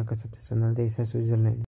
दुनिया का सबसे सुंदर देश है स्विट्जरलैंड।